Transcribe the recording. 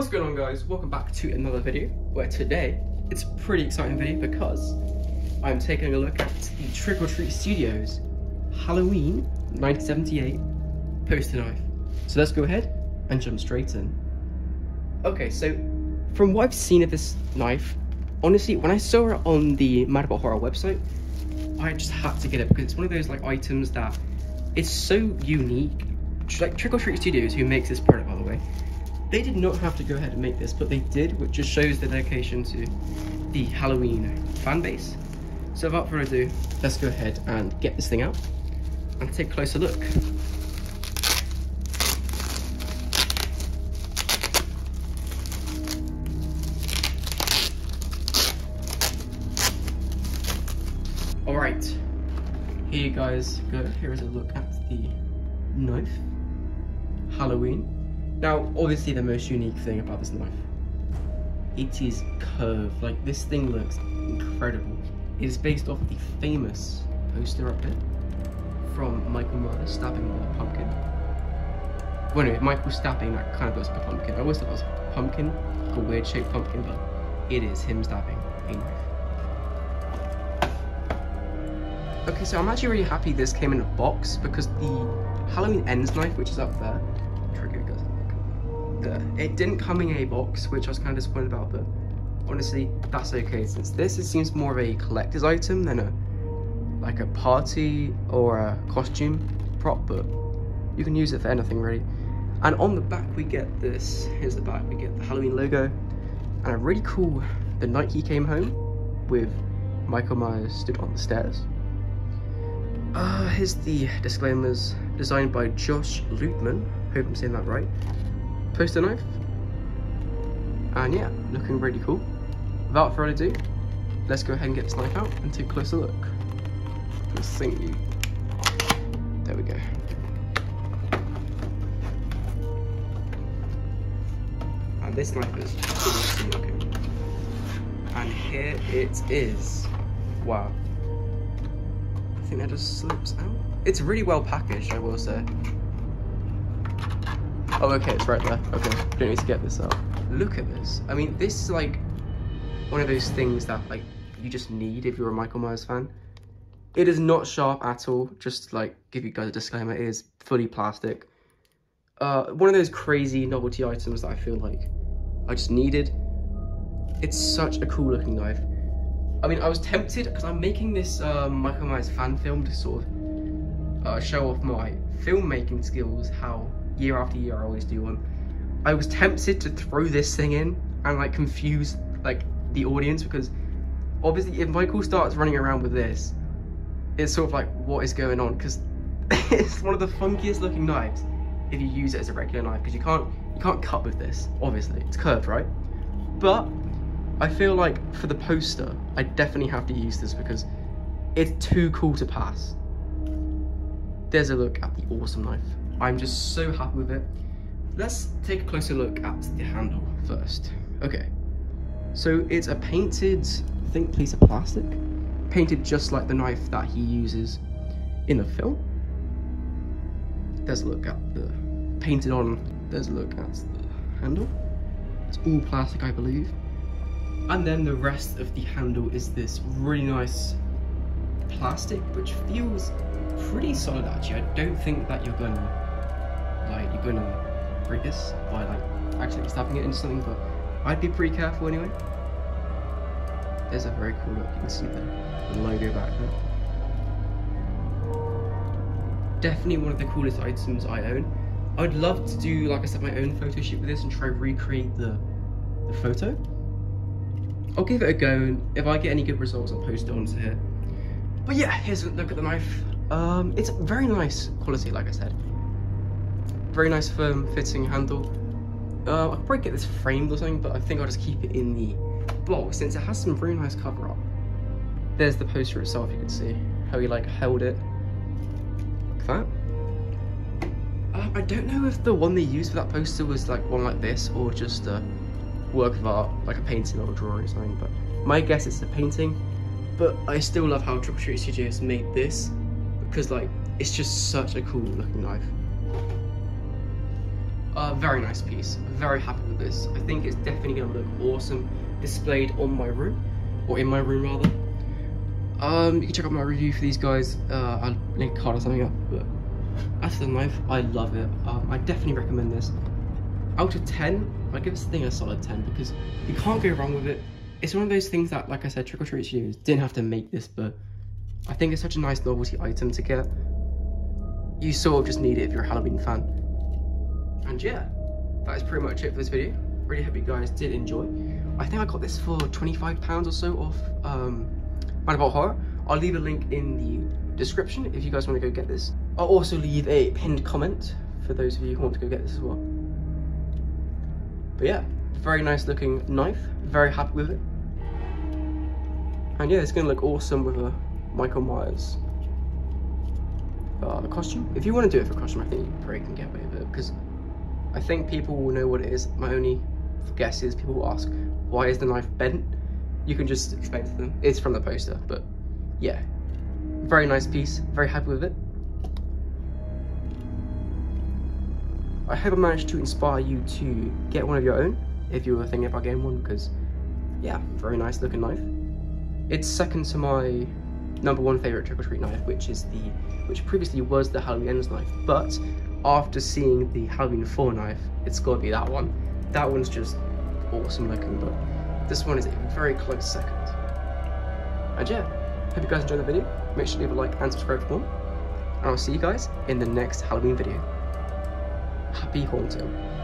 What's going on guys? Welcome back to another video where today it's a pretty exciting video because I'm taking a look at the Trick or Treat Studios Halloween 1978 poster knife. So let's go ahead and jump straight in. Okay, so from what I've seen of this knife, honestly, when I saw it on the Mad About Horror website, I just had to get it because it's one of those like items that it's so unique. Like Trick or Treat Studios, who makes this product by the way, they did not have to go ahead and make this, but they did, which just shows the dedication to the Halloween fan base. So without further ado, let's go ahead and get this thing out and take a closer look. Alright, here you guys go. Here is a look at the knife. Halloween. Now, obviously the most unique thing about this knife, it is curved. Like, this thing looks incredible. It is based off the famous poster up there from Michael Myers stabbing the pumpkin. Well, anyway, Michael stabbing that kind of looks like a pumpkin. I always thought it was a pumpkin, like a weird shaped pumpkin, but it is him stabbing a knife. Okay, so I'm actually really happy this came in a box because the Halloween Ends knife, which is up there, It didn't come in a box, which I was kind of disappointed about, but honestly, that's okay since this it seems more of a collector's item than a like a party or a costume prop, but you can use it for anything really. And on the back we get this, here's the back, we get the Halloween logo, and a really cool, the night he came home with Michael Myers stood on the stairs. Uh, here's the disclaimers, designed by Josh Lutman, hope I'm saying that right poster knife. And yeah, looking really cool. Without further ado, let's go ahead and get this knife out and take a closer look. Let's think you. There we go. And this knife is awesome looking. And here it is. Wow. I think that just slips out. It's really well packaged, I will say. Oh, okay, it's right there. Okay, don't need to get this out. Look at this. I mean, this is like one of those things that like you just need if you're a Michael Myers fan. It is not sharp at all. Just like give you guys a disclaimer, it is fully plastic. Uh, one of those crazy novelty items that I feel like I just needed. It's such a cool looking knife. I mean, I was tempted because I'm making this uh, Michael Myers fan film to sort of uh, show off my filmmaking skills, how year after year I always do one. I was tempted to throw this thing in and like confuse like the audience because obviously if Michael starts running around with this, it's sort of like what is going on? Because it's one of the funkiest looking knives if you use it as a regular knife because you can't you can't cut with this obviously. It's curved right? But I feel like for the poster I definitely have to use this because it's too cool to pass there's a look at the awesome knife I'm just so happy with it. Let's take a closer look at the handle first. Okay, so it's a painted, I think, piece of plastic, painted just like the knife that he uses in the film. There's a look at the painted on, there's a look at the handle. It's all plastic, I believe. And then the rest of the handle is this really nice plastic, which feels pretty solid actually. I don't think that you're gonna like you're gonna break this by like actually stabbing it into something, but I'd be pretty careful anyway. There's a very cool look, you can see the, logo back there. Definitely one of the coolest items I own. I would love to do, like I said, my own photo shoot with this and try to recreate the, the photo. I'll give it a go, and if I get any good results, I'll post it onto here. But yeah, here's a look at the knife. Um, it's very nice quality, like I said. Very nice firm fitting handle. Uh, I'll probably get this framed or something, but I think I'll just keep it in the box since it has some very nice cover up. There's the poster itself, you can see how he like held it. Like that. Uh, I don't know if the one they used for that poster was like one like this or just a work of art, like a painting or a drawing or something, but my guess it's a painting. But I still love how Triple or Studios made this because like it's just such a cool looking knife. Uh, very nice piece. Very happy with this. I think it's definitely gonna look awesome displayed on my room, or in my room rather. Um, you can check out my review for these guys. Uh, I'll link a card or something up. But as for the knife, I love it. Um, I definitely recommend this. Out of 10, I give this thing a solid 10 because you can't go wrong with it. It's one of those things that, like I said, Trick or Treat Studios didn't have to make this, but I think it's such a nice novelty item to get. You sort of just need it if you're a Halloween fan. And yeah, that is pretty much it for this video. Really hope you guys did enjoy. I think I got this for £25 or so off um, Horror. I'll leave a link in the description if you guys want to go get this. I'll also leave a pinned comment for those of you who want to go get this as well. But yeah, very nice looking knife. Very happy with it. And yeah, it's to look awesome with a Michael Myers uh, costume. If you want to do it for a costume, I think you probably can get away with it because I think people will know what it is. My only guess is people will ask, why is the knife bent? You can just explain to them. It's from the poster, but yeah. Very nice piece, very happy with it. I hope I managed to inspire you to get one of your own if you were thinking about getting one because yeah, very nice looking knife. It's second to my number one favorite trick or treat knife, which is the which previously was the Halloween Ends knife, but after seeing the Halloween 4 knife, it's got to be that one. That one's just awesome looking, but this one is a very close second. And yeah, hope you guys enjoyed the video. Make sure to leave a like and subscribe for more. And I'll see you guys in the next Halloween video. Happy haunting.